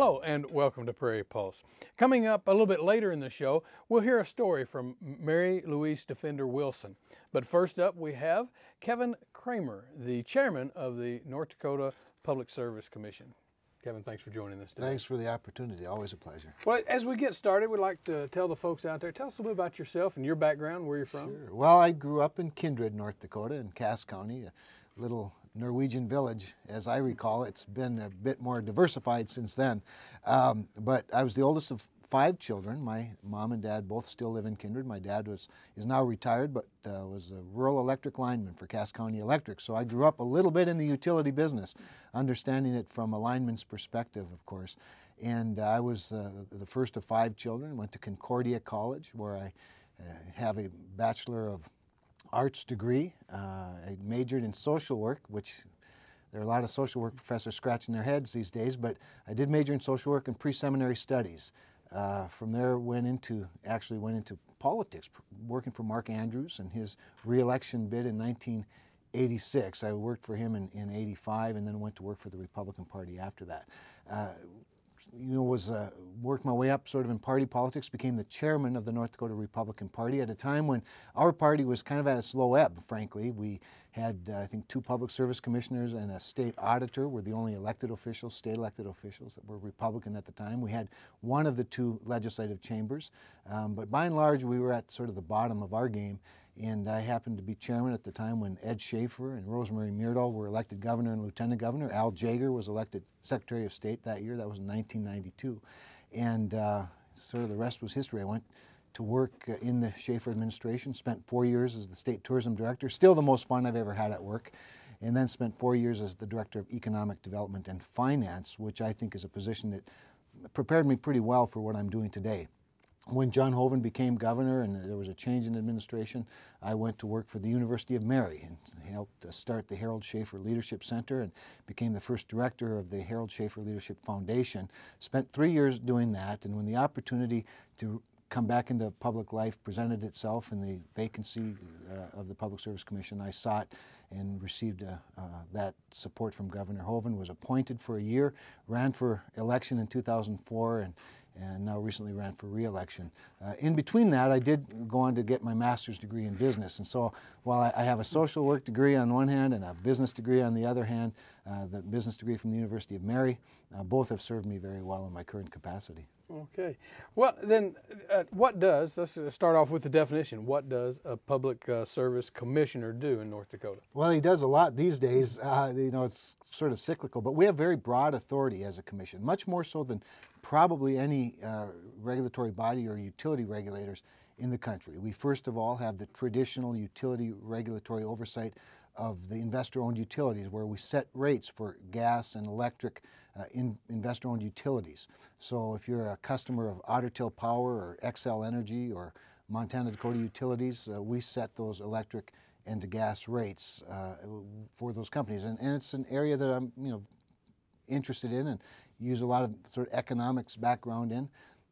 Hello and welcome to Prairie Pulse. Coming up a little bit later in the show, we'll hear a story from Mary Louise Defender Wilson. But first up, we have Kevin Cramer, the chairman of the North Dakota Public Service Commission. Kevin, thanks for joining us today. Thanks for the opportunity. Always a pleasure. Well, as we get started, we'd like to tell the folks out there, tell us a little bit about yourself and your background, where you're from. Sure. Well, I grew up in Kindred, North Dakota, in Cass County, a little Norwegian village, as I recall. It's been a bit more diversified since then. Um, but I was the oldest of five children. My mom and dad both still live in Kindred. My dad was is now retired, but uh, was a rural electric lineman for Cass County Electric. So I grew up a little bit in the utility business, understanding it from a lineman's perspective, of course. And uh, I was uh, the first of five children. Went to Concordia College, where I uh, have a Bachelor of Arts degree. Uh, I majored in social work, which there are a lot of social work professors scratching their heads these days, but I did major in social work and pre-seminary studies. Uh, from there, went into actually went into politics, working for Mark Andrews and his reelection bid in 1986. I worked for him in, in 85 and then went to work for the Republican Party after that. Uh, you know, was uh, worked my way up sort of in party politics, became the chairman of the North Dakota Republican Party at a time when our party was kind of at a slow ebb, frankly. We had, uh, I think, two public service commissioners and a state auditor were the only elected officials, state elected officials that were Republican at the time. We had one of the two legislative chambers, um, but by and large, we were at sort of the bottom of our game. And I happened to be chairman at the time when Ed Schafer and Rosemary Myrdal were elected governor and lieutenant governor. Al Jaeger was elected secretary of state that year. That was in 1992. And uh, sort of the rest was history. I went to work uh, in the Schafer administration, spent four years as the state tourism director, still the most fun I've ever had at work, and then spent four years as the director of economic development and finance, which I think is a position that prepared me pretty well for what I'm doing today. When John Hoeven became governor and there was a change in administration, I went to work for the University of Mary and helped start the Harold Schafer Leadership Center and became the first director of the Harold Schafer Leadership Foundation. Spent three years doing that, and when the opportunity to come back into public life presented itself in the vacancy uh, of the Public Service Commission. I sought and received uh, uh, that support from Governor Hoeven, was appointed for a year, ran for election in 2004, and and now recently ran for re-election. Uh, in between that, I did go on to get my master's degree in business. And so while I, I have a social work degree on one hand and a business degree on the other hand, uh, the business degree from the University of Mary, uh, both have served me very well in my current capacity. Okay. Well, then, uh, what does, let's start off with the definition. What does a public uh, service commissioner do in North Dakota? Well, he does a lot these days. Uh, you know, it's sort of cyclical, but we have very broad authority as a commission, much more so than probably any uh, regulatory body or utility regulators in the country. We first of all have the traditional utility regulatory oversight of the investor-owned utilities where we set rates for gas and electric uh, in investor-owned utilities. So if you're a customer of Otter Tail Power or Xcel Energy or Montana Dakota Utilities, uh, we set those electric and gas rates uh, for those companies. And, and it's an area that I'm you know, interested in and use a lot of sort of economics background in.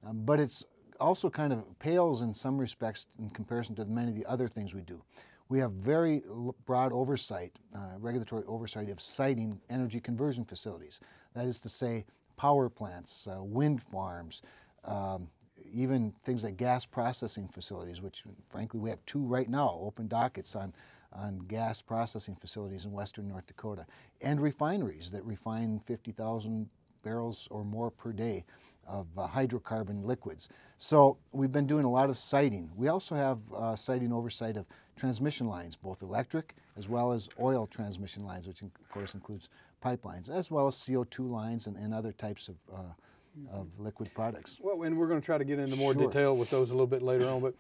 Um, but it's also kind of pales in some respects in comparison to many of the other things we do. We have very broad oversight, uh, regulatory oversight of siting energy conversion facilities. That is to say, power plants, uh, wind farms, um, even things like gas processing facilities, which frankly we have two right now, open dockets on, on gas processing facilities in western North Dakota, and refineries that refine 50,000 barrels or more per day of uh, hydrocarbon liquids. So we've been doing a lot of siting. We also have uh, siting oversight of transmission lines, both electric as well as oil transmission lines, which of course includes pipelines, as well as CO2 lines and, and other types of, uh, of liquid products. Well, and we're going to try to get into more Sure. detail with those a little bit later on, but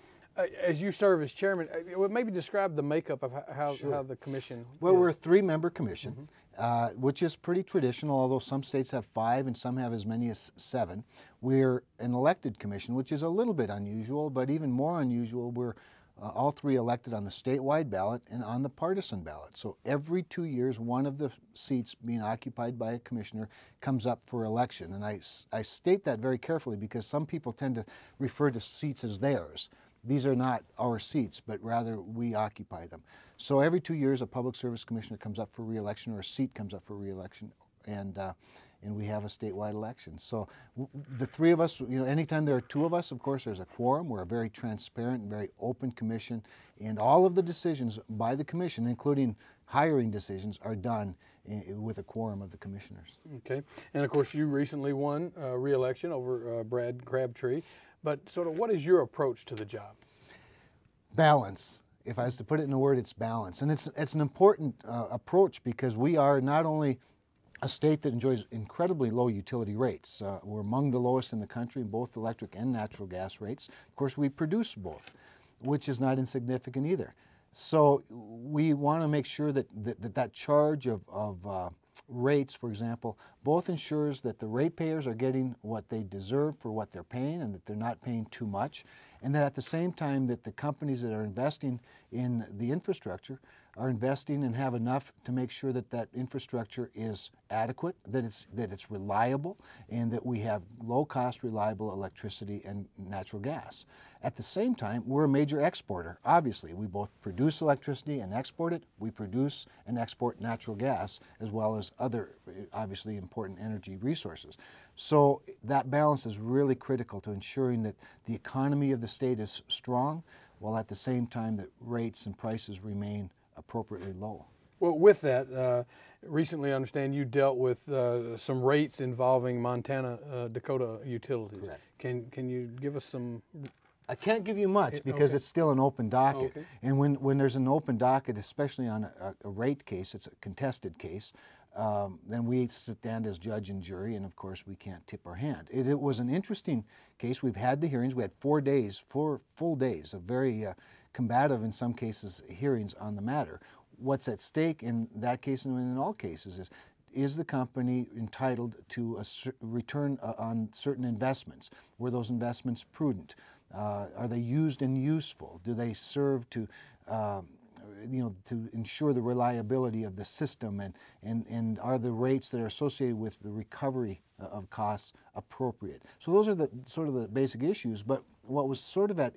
as you serve as chairman, uh, maybe describe the makeup of how, Sure. how the commission. Well, is. we're a three-member commission, uh, which is pretty traditional, although some states have five and some have as many as seven. We're an elected commission, which is a little bit unusual, but even more unusual, we're uh, all three elected on the statewide ballot and on the partisan ballot. So every two years, one of the seats being occupied by a commissioner comes up for election. And I, I state that very carefully because some people tend to refer to seats as theirs. These are not our seats, but rather we occupy them. So every two years, a public service commissioner comes up for reelection or a seat comes up for reelection. And, uh, and we have a statewide election. So the three of us, you know, anytime there are two of us, of course, there's a quorum. We're a very transparent and very open commission, and all of the decisions by the commission, including hiring decisions, are done with a quorum of the commissioners. Okay, and of course, you recently won uh, re-election over uh, Brad Crabtree. But sort of, what is your approach to the job? Balance if I was to put it in a word, it's balance. And it's, it's an important uh, approach because we are not only a state that enjoys incredibly low utility rates. Uh, we're among the lowest in the country in both electric and natural gas rates. Of course, we produce both, which is not insignificant either. So we want to make sure that that, that, that charge of, of uh, rates, for example, both ensures that the ratepayers are getting what they deserve for what they're paying and that they're not paying too much, and that at the same time that the companies that are investing in the infrastructure are investing and have enough to make sure that that infrastructure is adequate, that it's, that it's reliable, and that we have low cost, reliable electricity and natural gas. At the same time, we're a major exporter. Obviously, we both produce electricity and export it. We produce and export natural gas as well as other, obviously, important energy resources. So that balance is really critical to ensuring that the economy of the state is strong, while at the same time that rates and prices remain appropriately low. Well, with that, uh, recently I understand you dealt with uh, some rates involving Montana uh, Dakota utilities. Correct. Can can you give us some? I can't give you much because okay. it's still an open docket. Okay. And when, when there's an open docket, especially on a, a rate case, it's a contested case, um, then we stand as judge and jury, and of course we can't tip our hand. It, it, was an interesting case. We've had the hearings. We had four days, four full days of very uh, combative, in some cases, hearings on the matter. What's at stake in that case and in all cases is is the company entitled to a return uh, on certain investments? Were those investments prudent? Uh, are they used and useful? Do they serve to uh, you know, to ensure the reliability of the system and, and, and are the rates that are associated with the recovery uh, of costs appropriate? So those are the sort of the basic issues, but what was sort of at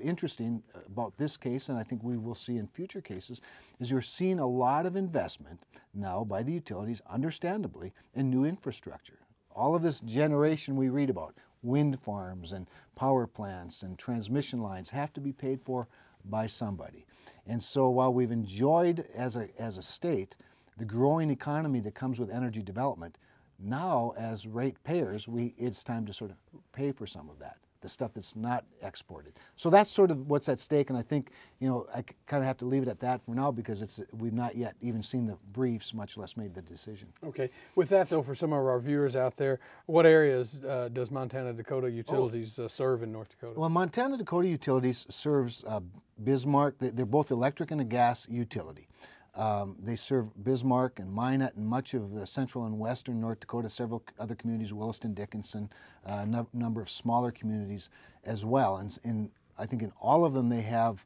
interesting uh, about this case, and I think we will see in future cases, is you're seeing a lot of investment now by the utilities, understandably, in new infrastructure. All of this generation we read about, wind farms and power plants and transmission lines have to be paid for by somebody. And so while we've enjoyed as a, as a state the growing economy that comes with energy development, now as ratepayers, we, it's time to sort of pay for some of that the stuff that's not exported. So that's sort of what's at stake, and I think you know I kind of have to leave it at that for now because it's we've not yet even seen the briefs, much less made the decision. Okay. With that though, for some of our viewers out there, what areas uh, does Montana Dakota Utilities uh, serve in North Dakota? Well, Montana Dakota Utilities serves uh, Bismarck. They're both electric and a gas utility. Um, they serve Bismarck and Minot and much of uh, central and western North Dakota, several other communities, Williston, Dickinson, a uh, no number of smaller communities as well. And, and, I think in all of them they have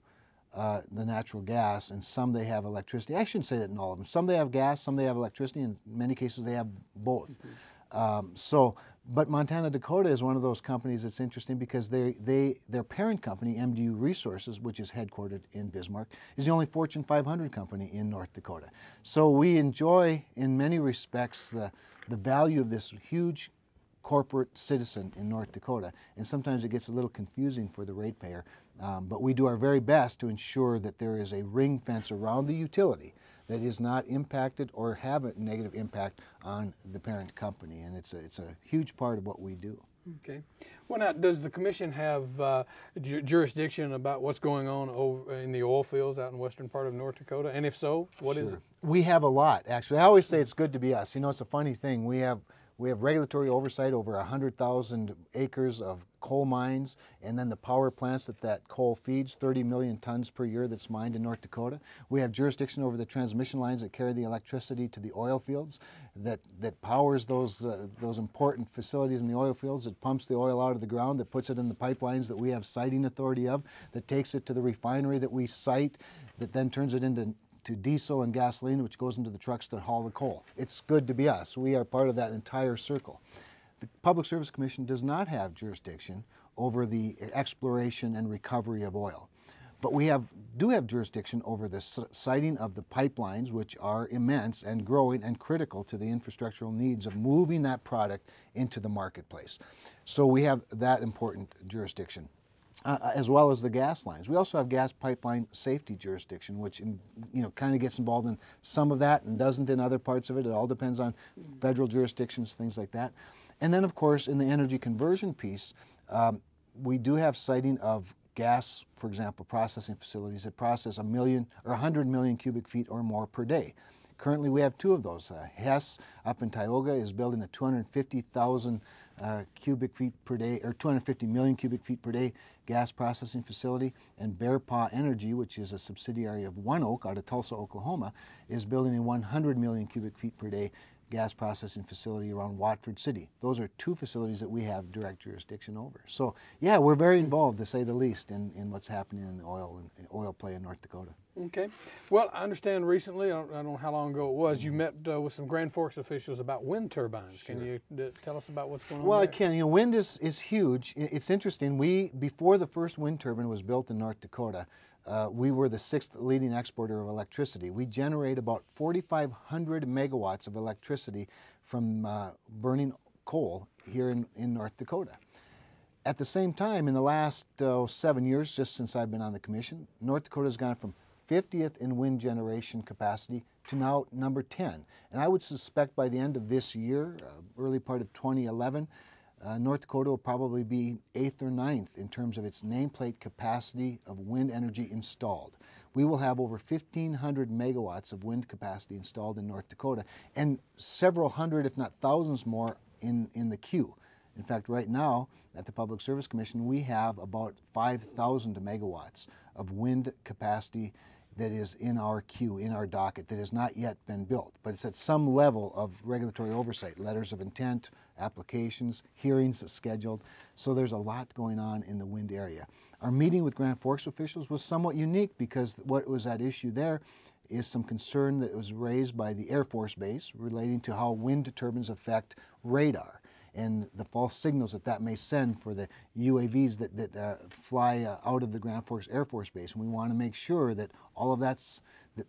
uh, the natural gas and some they have electricity. I shouldn't say that in all of them. Some they have gas, some they have electricity, in many cases they have both. Mm -hmm. Um, so, but Montana Dakota is one of those companies that's interesting because they, they, their parent company, MDU Resources, which is headquartered in Bismarck, is the only Fortune 500 company in North Dakota. So we enjoy, in many respects, the, the value of this huge corporate citizen in North Dakota. And sometimes it gets a little confusing for the ratepayer. Um, but we do our very best to ensure that there is a ring fence around the utility that is not impacted or have a negative impact on the parent company. And it's a, it's a huge part of what we do. Okay. Well, now, does the commission have uh, ju jurisdiction about what's going on over in the oil fields out in western part of North Dakota? And if so, what sure. is it? We have a lot, actually. I always say it's good to be us. You know, it's a funny thing. We have we have regulatory oversight over 100,000 acres of coal mines and then the power plants that that coal feeds, 30 million tons per year that's mined in North Dakota. We have jurisdiction over the transmission lines that carry the electricity to the oil fields that, that powers those, uh, those important facilities in the oil fields, that pumps the oil out of the ground, that puts it in the pipelines that we have siting authority of, that takes it to the refinery that we site, that then turns it into to diesel and gasoline, which goes into the trucks that haul the coal. It's good to be us. We are part of that entire circle. The Public Service Commission does not have jurisdiction over the exploration and recovery of oil. but we have do have jurisdiction over the siting of the pipelines, which are immense and growing and critical to the infrastructural needs of moving that product into the marketplace. So we have that important jurisdiction. Uh, uh as well as the gas lines. We also have gas pipeline safety jurisdiction, which in, you know kind of gets involved in some of that and doesn't in other parts of it. It all depends on federal jurisdictions, things like that. And then, of course, in the energy conversion piece, um, we do have siting of gas, for example, processing facilities that process a million or 100 million cubic feet or more per day. Currently, we have two of those. Uh, Hess up in Tioga is building a 250,000 uh, cubic feet per day, or 250 million cubic feet per day gas processing facility. And Bear Paw Energy, which is a subsidiary of ONEOK out of Tulsa, Oklahoma, is building a 100 million cubic feet per day gas processing facility around Watford City. Those are two facilities that we have direct jurisdiction over. So yeah, we're very involved, to say the least, in, in what's happening in the oil in oil play in North Dakota. Okay. Well, I understand recently, I don't, I don't know how long ago it was, you met uh, with some Grand Forks officials about wind turbines. Sure. Can you uh, tell us about what's going on Well? I can. You know, wind is, is huge. It's interesting. We, before the first wind turbine was built in North Dakota, uh, we were the sixth leading exporter of electricity. We generate about 4,500 megawatts of electricity from uh, burning coal here in, in North Dakota. At the same time, in the last uh, seven years, just since I've been on the commission, North Dakota has gone from 50th in wind generation capacity to now number 10. And I would suspect by the end of this year, uh, early part of 2011, uh, North Dakota will probably be eighth or ninth in terms of its nameplate capacity of wind energy installed. We will have over 1,500 megawatts of wind capacity installed in North Dakota and several hundred, if not thousands more in, in the queue. In fact, right now at the Public Service Commission, we have about 5,000 megawatts of wind capacity that is in our queue, in our docket, that has not yet been built. But it's at some level of regulatory oversight, letters of intent, applications, hearings scheduled. So there's a lot going on in the wind area. Our meeting with Grand Forks officials was somewhat unique because what was at issue there is some concern that was raised by the Air Force Base relating to how wind turbines affect radar and the false signals that that may send for the UAVs that, that uh, fly uh, out of the Grand Forks Air Force Base. And we want to make sure that all of that's that,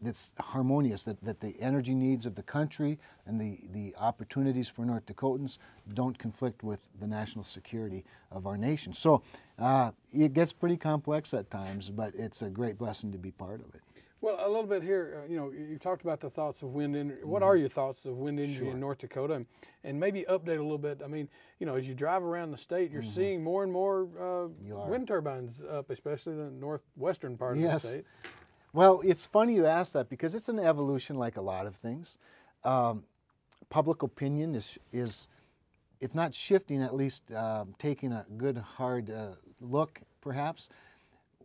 that's harmonious, that, that the energy needs of the country and the, the opportunities for North Dakotans don't conflict with the national security of our nation. So uh, it gets pretty complex at times, but it's a great blessing to be part of it. Well, a little bit here, uh, you know, you talked about the thoughts of wind energy. What are mm-hmm. your thoughts of wind energy sure. in North Dakota? And, and, maybe update a little bit. I mean, you know, as you drive around the state, you're mm-hmm. seeing more and more uh, wind turbines up, especially the northwestern part yes. of the state. Well, it's funny you ask that because it's an evolution like a lot of things. Um, public opinion is, is, if not shifting, at least uh, taking a good hard uh, look, perhaps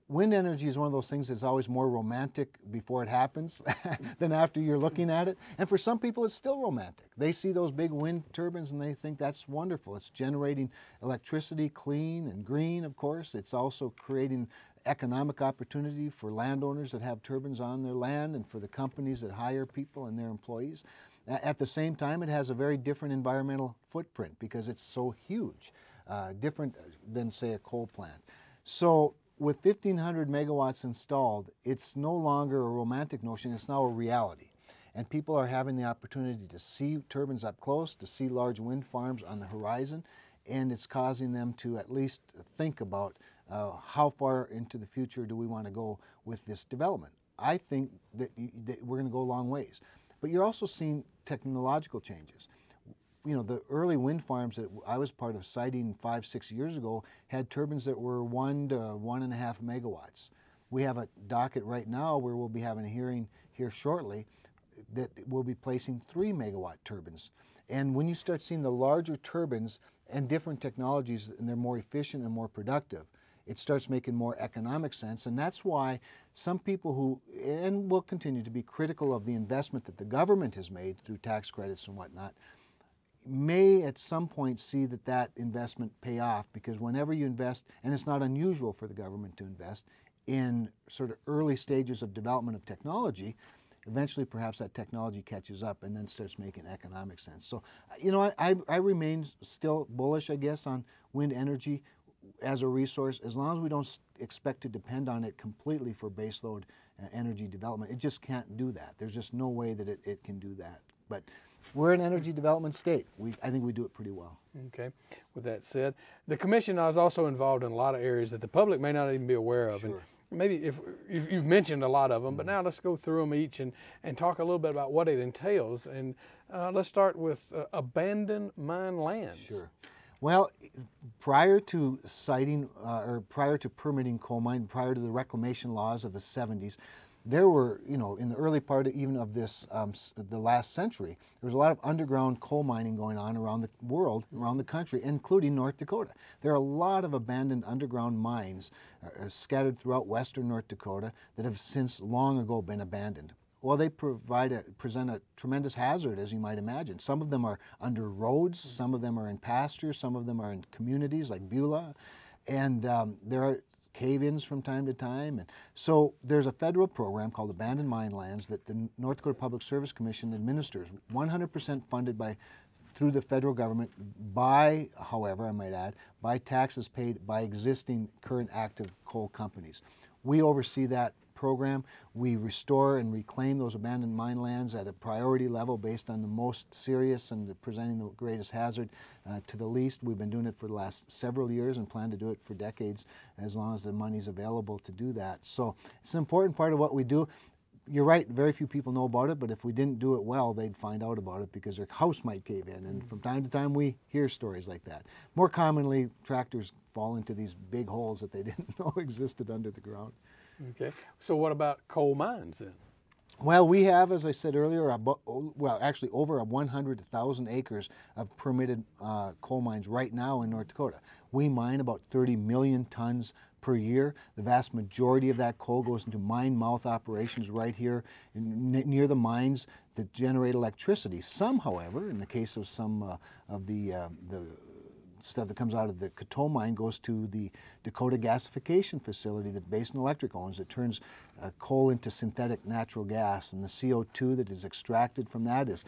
wind energy is one of those things that's always more romantic before it happens than after you're looking at it. And for some people, it's still romantic. They see those big wind turbines and they think that's wonderful. It's generating electricity, clean and green, of course. It's also creating economic opportunity for landowners that have turbines on their land and for the companies that hire people and their employees. At the same time, it has a very different environmental footprint because it's so huge, uh, different than, say, a coal plant. So with 1,500 megawatts installed, it's no longer a romantic notion, it's now a reality. And people are having the opportunity to see turbines up close, to see large wind farms on the horizon, and it's causing them to at least think about uh, how far into the future do we want to go with this development. I think that, that we're going to go a long ways. But you're also seeing technological changes you know, the early wind farms that I was part of siting five, six years ago had turbines that were one to one and a half megawatts. We have a docket right now where we'll be having a hearing here shortly that will be placing three megawatt turbines. And when you start seeing the larger turbines and different technologies and they're more efficient and more productive, it starts making more economic sense. And that's why some people who, and will continue to be critical of the investment that the government has made through tax credits and whatnot, may at some point see that that investment pay off because whenever you invest, and it's not unusual for the government to invest in sort of early stages of development of technology, eventually perhaps that technology catches up and then starts making economic sense. So, you know, I, I remain still bullish, I guess, on wind energy. as a resource, as long as we don't expect to depend on it completely for baseload uh, energy development, it just can't do that. There's just no way that it, it can do that. But we're an energy development state. We, I think we do it pretty well. Okay. With that said, the commission is also involved in a lot of areas that the public may not even be aware of. Sure. And maybe if you've, you've mentioned a lot of them, but now let's go through them each and, and talk a little bit about what it entails. And uh, let's start with uh, abandoned mine lands. Sure. Well, prior to siting uh, or prior to permitting coal mine, prior to the reclamation laws of the 70s, there were, you know, in the early part of, even of this, um, the last century, there was a lot of underground coal mining going on around the world, around the country, including North Dakota. There are a lot of abandoned underground mines uh, scattered throughout western North Dakota that have since long ago been abandoned. Well, they provide a, present a tremendous hazard, as you might imagine. Some of them are under roads, some of them are in pastures, some of them are in communities like Beulah, and um, there are cave-ins from time to time. And so there's a federal program called Abandoned Mine Lands that the North Dakota Public Service Commission administers, 100% funded by through the federal government by, however, I might add, by taxes paid by existing current active coal companies. We oversee that program. We restore and reclaim those abandoned mine lands at a priority level based on the most serious and presenting the greatest hazard uh, to the least. We've been doing it for the last several years and plan to do it for decades as long as the money's available to do that. So it's an important part of what we do you're right, very few people know about it, but if we didn't do it well, they'd find out about it because their house might cave in. And from time to time, we hear stories like that. More commonly, tractors fall into these big holes that they didn't know existed under the ground. Okay. So what about coal mines then? Well, we have, as I said earlier, about, well, actually over 100,000 acres of permitted uh, coal mines right now in North Dakota. We mine about 30 million tons per year. The vast majority of that coal goes into mine mouth operations right here in, near the mines that generate electricity. Some, however, in the case of some uh, of the, uh, the stuff that comes out of the Coteau mine goes to the Dakota gasification facility that Basin Electric owns that turns uh, coal into synthetic natural gas. And the CO2 that is extracted from that is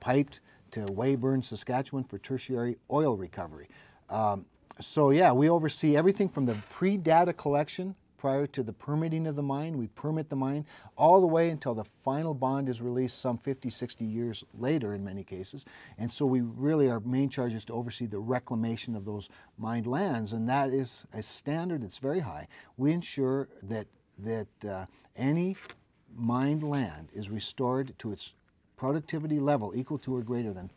piped to Weyburn, Saskatchewan for tertiary oil recovery. Um, so yeah, we oversee everything from the pre-data collection prior to the permitting of the mine. We permit the mine all the way until the final bond is released some 50, 60 years later in many cases. And so we really, our main charge is to oversee the reclamation of those mined lands. And that is a standard that's very high. We ensure that, that uh, any mined land is restored to its productivity level equal to or greater than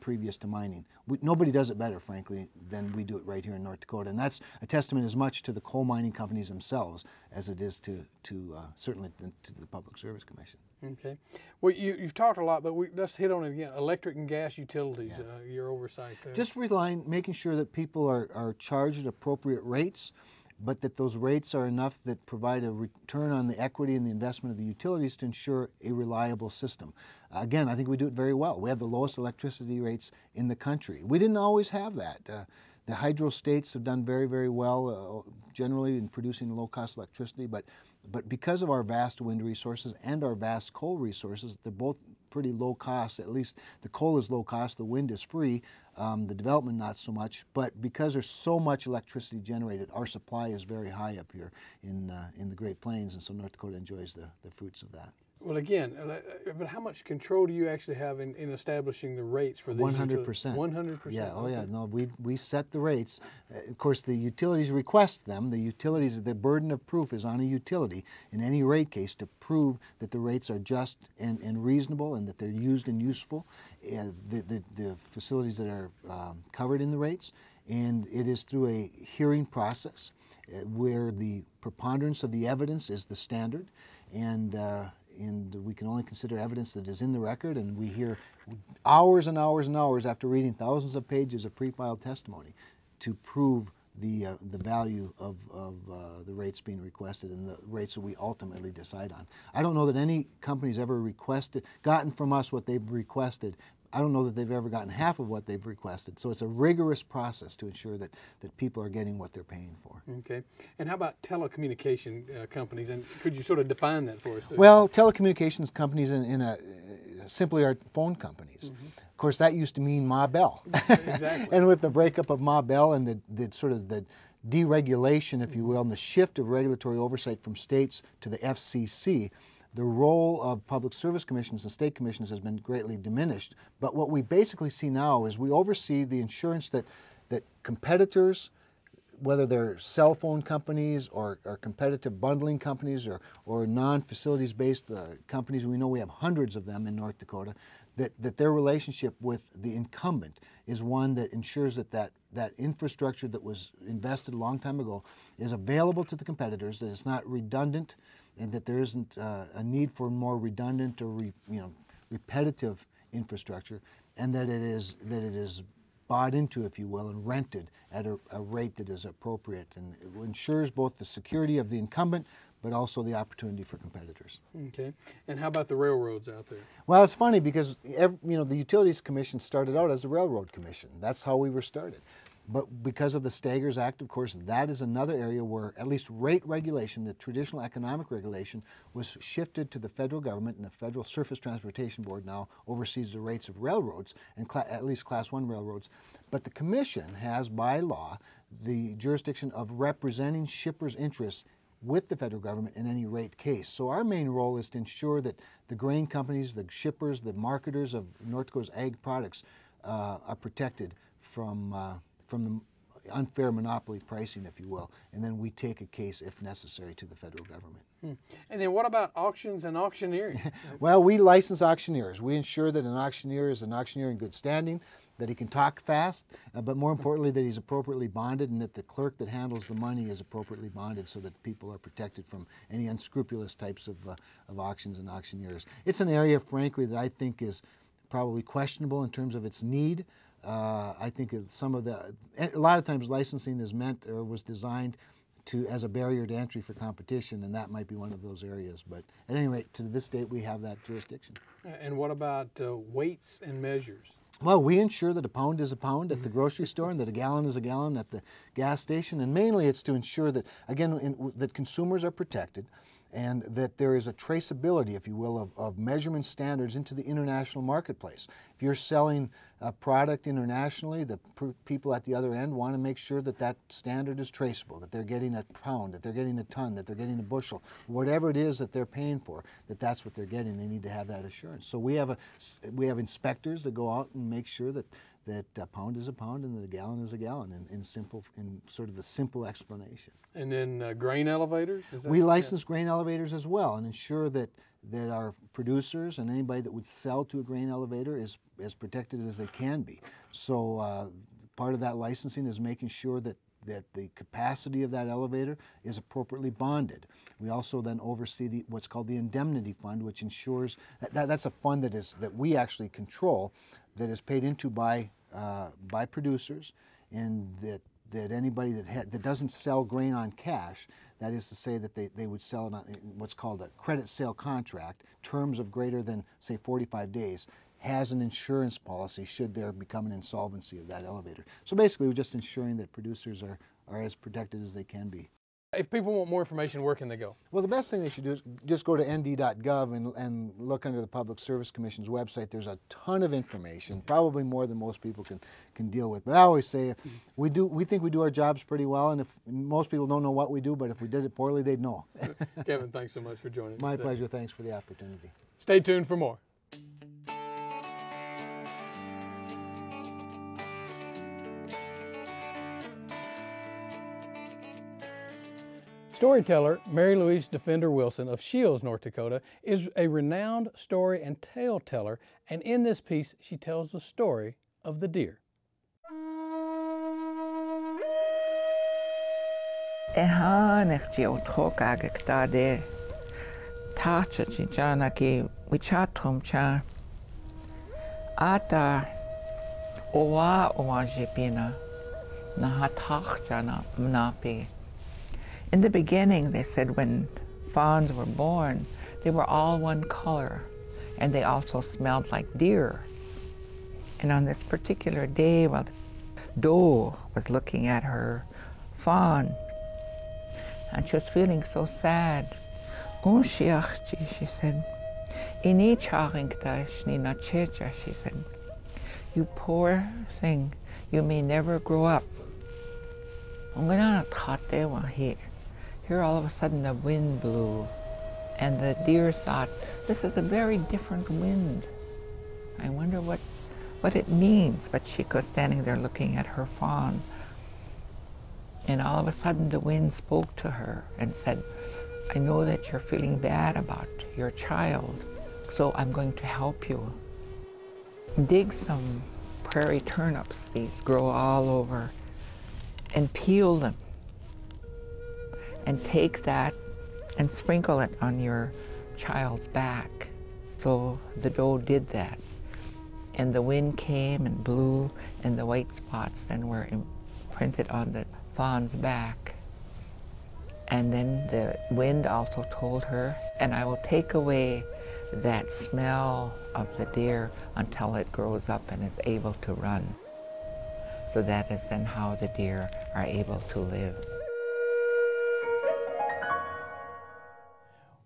previous to mining. We, nobody does it better, frankly, than we do it right here in North Dakota. And that's a testament as much to the coal mining companies themselves as it is to, to uh, certainly the, to the Public Service Commission. Okay. Well, you, have talked a lot, but we, let's hit on it again. Electric and gas utilities, yeah. uh, your oversight there. Just relying, making sure that people are, are charged at appropriate rates but that those rates are enough that provide a return on the equity and the investment of the utilities to ensure a reliable system. Again, I think we do it very well. We have the lowest electricity rates in the country. We didn't always have that. Uh, the hydro states have done very, very well uh, generally in producing low-cost electricity, but, but because of our vast wind resources and our vast coal resources, they're both pretty low cost. At least the coal is low cost, the wind is free, um, the development not so much. But because there's so much electricity generated, our supply is very high up here in, uh, in the Great Plains, and so North Dakota enjoys the, the fruits of that. Well, again, uh, uh, but how much control do you actually have in, in establishing the rates for these? One hundred percent. One hundred percent. Yeah. Oh, yeah. No, we we set the rates. Uh, of course, the utilities request them. The utilities, the burden of proof is on a utility in any rate case to prove that the rates are just and, and reasonable and that they're used and useful. Uh, the, the, the facilities that are um, covered in the rates, and it is through a hearing process uh, where the preponderance of the evidence is the standard, and uh, and we can only consider evidence that is in the record, and we hear hours and hours and hours after reading thousands of pages of pre-filed testimony to prove the, uh, the value of, of uh, the rates being requested and the rates that we ultimately decide on. I don't know that any company's ever requested, gotten from us what they've requested I don't know that they've ever gotten half of what they've requested. So it's a rigorous process to ensure that, that people are getting what they're paying for. Okay. And how about telecommunication uh, companies? And could you sort of define that for us? Well, telecommunications companies in, in a, simply are phone companies. Mm -hmm. Of course, that used to mean Ma Bell. exactly. and with the breakup of Ma Bell and the, the sort of the deregulation, if you will, and the shift of regulatory oversight from states to the FCC, the role of public service commissions and state commissions has been greatly diminished. But what we basically see now is we oversee the insurance that, that competitors, whether they're cell phone companies or, or competitive bundling companies or, or non-facilities based uh, companies, we know we have hundreds of them in North Dakota, that, that their relationship with the incumbent is one that ensures that, that that infrastructure that was invested a long time ago is available to the competitors, that it's not redundant, and that there isn't uh, a need for more redundant or re, you know repetitive infrastructure, and that it is that it is bought into, if you will, and rented at a, a rate that is appropriate, and it ensures both the security of the incumbent, but also the opportunity for competitors. Okay. And how about the railroads out there? Well, it's funny because every, you know the Utilities Commission started out as a railroad commission. That's how we were started. But because of the Staggers Act, of course, that is another area where at least rate regulation, the traditional economic regulation, was shifted to the federal government, and the Federal Surface Transportation Board now oversees the rates of railroads, and at least Class 1 railroads. But the Commission has, by law, the jurisdiction of representing shippers' interests with the federal government in any rate case. So our main role is to ensure that the grain companies, the shippers, the marketers of North Dakota's ag products uh, are protected from uh, from the unfair monopoly pricing, if you will, and then we take a case, if necessary, to the federal government. Hmm. And then what about auctions and auctioneering? well, we license auctioneers. We ensure that an auctioneer is an auctioneer in good standing, that he can talk fast, uh, but more importantly, that he's appropriately bonded and that the clerk that handles the money is appropriately bonded so that people are protected from any unscrupulous types of, uh, of auctions and auctioneers. It's an area, frankly, that I think is probably questionable in terms of its need. Uh, I think some of the, a lot of times licensing is meant or was designed to as a barrier to entry for competition, and that might be one of those areas. But at any rate, to this date, we have that jurisdiction. And what about uh, weights and measures? Well, we ensure that a pound is a pound at the grocery store and that a gallon is a gallon at the gas station. And mainly it's to ensure that, again, in, that consumers are protected and that there is a traceability, if you will, of, of measurement standards into the international marketplace. If you're selling a product internationally, the people at the other end want to make sure that that standard is traceable, that they're getting a pound, that they're getting a ton, that they're getting a bushel, whatever it is that they're paying for, that that's what they're getting. They need to have that assurance. So we have a we have inspectors that go out and make sure that that a pound is a pound and that a gallon is a gallon in, in simple in sort of a simple explanation. And then uh, grain elevators? we license yeah. grain elevators as well and ensure that that our producers and anybody that would sell to a grain elevator is as protected as they can be. So uh, part of that licensing is making sure that that the capacity of that elevator is appropriately bonded. We also then oversee the, what's called the indemnity fund, which ensures that, that, that's a fund that is that we actually control, that is paid into by uh, by producers, and that that anybody that ha- that doesn't sell grain on cash, that is to say that they, they would sell it on what's called a credit sale contract, terms of greater than say 45 days, has an insurance policy should there become an insolvency of that elevator. So basically, we're just ensuring that producers are, are as protected as they can be. If people want more information, where can they go? Well, the best thing they should do is just go to nd.gov and, and look under the Public Service Commission's website. There's a ton of information, probably more than most people can, can deal with. But I always say we do we think we do our jobs pretty well, and if most people don't know what we do, but if we did it poorly, they'd know. Kevin, thanks so much for joining us. My pleasure. Thanks for the opportunity. Stay tuned for more. Storyteller Mary Louise Defender Wilson of Shields, North Dakota, is a renowned story and tale teller, and in this piece, she tells the story of the deer. Owa owa jepina na hatach jana mnapi. In the beginning, they said when fawns were born, they were all one color, and they also smelled like deer. And on this particular day, while doe was looking at her fawn, and she was feeling so sad, oh, she said, Ini she said, you poor thing, you may never grow up. Here all of a sudden the wind blew and the deer thought, this is a very different wind. I wonder what, what it means. But she was standing there looking at her fawn. And all of a sudden the wind spoke to her and said, I know that you're feeling bad about your child, so I'm going to help you. Dig some prairie turnips, these grow all over, and peel them. And take that and sprinkle it on your child's back. So the doe did that. And the wind came and blew, and the white spots then were imprinted on the fawn's back. And then the wind also told her, and I will take away that smell of the deer until it grows up and is able to run. So that is then how the deer are able to live.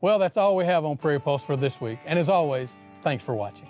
Well, that's all we have on Prairie Pulse for this week. And as always, thanks for watching.